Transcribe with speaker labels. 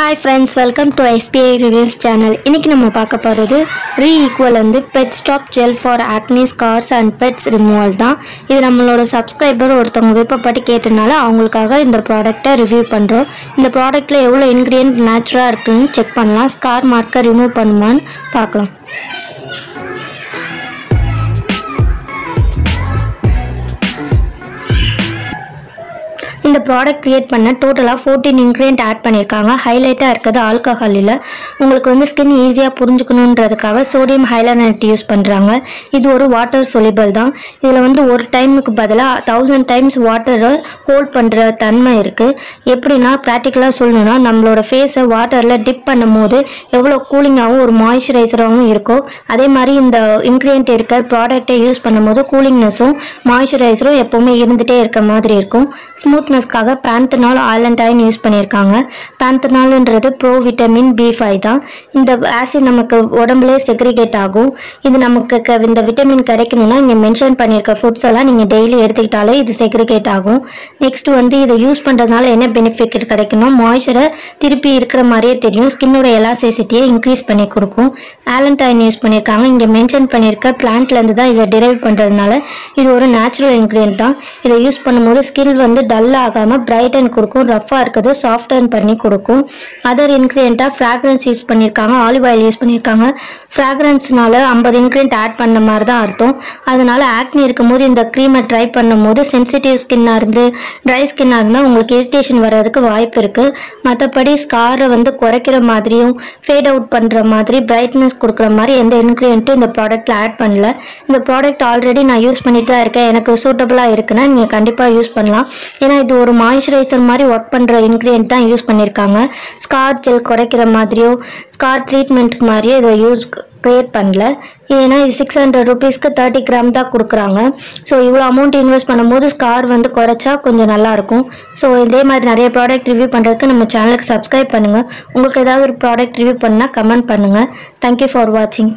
Speaker 1: Hi friends welcome to SBI reviews channel இன்றைக்கி நம்ம பார்க்க போகிறது ரீ ஈக்குவல் வந்து pet stop gel for acne scars and pets removal தான். இது நம்மளோட சப்ஸ்கிரைபர் ஒருத்தவங்க விருப்பப்பட்டு கேட்டனால அவங்களுக்காக இந்த ப்ராடக்ட்டை ரிவ்யூ பண்ணுறோம் இந்த ப்ராடக்ட்டில் எவ்வளோ இன்க்ரீடியன்ட் நேச்சுரலாக இருக்குன்னு செக் பண்ணலாம். ஸ்கார் மார்க்கை ரிமூவ் பண்ணுமான்னு பார்க்கலாம். ப்ராடக்ட் க்ரியேட் பண்ண டோட்டலாக ஃபோர்டீன் இன்க்ரீடியன்ட் ஆட் பண்ணியிருக்காங்க ஹைலைட்டாக இருக்கிறது ஆல்கஹால் இல்லை உங்களுக்கு வந்து ஸ்கின் ஈஸியாக புரிஞ்சுக்கணுன்றதுக்காக சோடியம் ஹைலனட் யூஸ் பண்ணுறாங்க இது ஒரு வாட்டர் சொலிபல் தான். இதில் வந்து ஒரு டைமுக்கு பதிலாக தௌசண்ட் டைம்ஸ் வாட்டரை ஹோல்ட் பண்ணுற தன்மை இருக்குது எப்படின்னா ப்ராக்டிக்கலாக சொல்லணும்னா நம்மளோட ஃபேஸை வாட்டரில் டிப் பண்ணும் போது எவ்வளோ கூலிங்காகவும் ஒரு மாய்ஸ்சரைசராகவும் இருக்கும் அதே மாதிரி இந்த இன்க்ரீடியன்ட் இருக்க ப்ராடக்ட்டை யூஸ் பண்ணும்போது கூலிங்னஸும் மாய்ஸ்சரைசரும் எப்போவுமே இருந்துகிட்டே இருக்க மாதிரி இருக்கும். ஸ்மூத்னஸ்க்காக பேந்தனால் ஆலண்டைன் யூஸ் பண்ணியிருக்காங்க. பேந்தனால்ன்றது ப்ரோ விட்டமின் பி ஃபைவ் தான். இந்த ஆசிட் நமக்கு உடம்புலே செக்ரிகேட் ஆகும். இது நமக்கு க- இந்த விட்டமின் கிடைக்கணும்னா இங்கே மென்ஷன் பண்ணியிருக்க ஃபுட்ஸ் எல்லாம் நீங்கள் டெய்லி எடுத்துக்கிட்டாலே இது செக்ரிகேட் ஆகும். நெக்ஸ்ட் வந்து இதை யூஸ் பண்ணுறதுனால என்ன பெனிஃபிட் கிடைக்கணும்? மாய்ச்சரை திருப்பி இருக்கிற மாதிரியே தெரியும். ஸ்கின்னோட எலாசிசிட்டியை இன்க்ரீஸ் பண்ணி கொடுக்கும். ஆலண்டைன் யூஸ் பண்ணியிருக்காங்க. இங்கே மென்ஷன் பண்ணியிருக்க பிளான்ட்லேருந்து தான் இதை டிரைவ் பண்ணுறதுனால இது ஒரு நேச்சுரல் இன்க்ரீடியன்ட் தான். இதை யூஸ் பண்ணும்போது ஸ்கில் வந்து டல் ஆகாமல் பிரைட்டன் கொடுக்கும் ரஃப்பாக இருக்கிறது சாஃப்டன் பண்ணி கொடுக்கும். அதர் இன்க்ரீடியண்ட்டாக ஃப்ராக்ரன்ஸ் யூஸ் பண்ணியிருக்காங்க ஆலிவ் ஆயில் யூஸ் பண்ணியிருக்காங்க. ஃப்ராக்ரன்ஸ்னால ஐம்பது இன்க்ரீடியன்ட் ஆட் பண்ண மாதிரி தான் அர்த்தம். அதனால் ஆக்னி இருக்கும்போது இந்த க்ரீமை ட்ரை பண்ணும்போது சென்சிட்டிவ் ஸ்கின்னாக இருந்து ட்ரை ஸ்கின்னாக இருந்தால் உங்களுக்கு இரிட்டேஷன் வர்றதுக்கு வாய்ப்பு இருக்குது மற்றபடி ஸ்காரை வந்து குறைக்கிற மாதிரியும் ஃபேட் அவுட் பண்ணுற மாதிரி பிரைட்னஸ் கொடுக்குற மாதிரி எந்த இன்க்ரீடியண்ட்டும் இந்த ப்ராடக்ட்டில் ஆட் பண்ணல. இந்த ப்ராடக்ட் ஆல்ரெடி நான் யூஸ் பண்ணிட்டு தான் இருக்கேன். எனக்கு சூட்டபுளாக இருக்குன்னா நீங்கள் கண்டிப்பாக யூஸ் பண்ணலாம். ஏன்னா இது ஒரு ஒரு மாய்ஸ்சரைசர் மாதிரி ஒர்க் பண்ணுற இன்க்ரீடியன்ட் தான் யூஸ் பண்ணியிருக்காங்க ஸ்கார் ஜெல் குறைக்கிற மாதிரியோ ஸ்கார் ட்ரீட்மெண்ட்டுக்கு மாதிரியோ இதை யூஸ் க்ரியேட் பண்ணல. ஏன்னா இது சிக்ஸ் ஹண்ட்ரட் ருபீஸ்க்கு தேர்ட்டி கிராம் தான் கொடுக்குறாங்க. ஸோ இவ்வளோ அமௌண்ட் இன்வெஸ்ட் பண்ணும்போது ஸ்கார் வந்து குறைச்சா கொஞ்சம் நல்லாயிருக்கும் ஸோ இதே மாதிரி நிறைய ப்ராடக்ட் ரிவ்யூ பண்ணுறதுக்கு நம்ம சேனலுக்கு சப்ஸ்கிரைப் பண்ணுங்கள் உங்களுக்கு ஏதாவது ஒரு ப்ராடக்ட் ரிவ்யூ பண்ணால் கமெண்ட் பண்ணுங்கள் தேங்க்யூ ஃபார் வாட்சிங்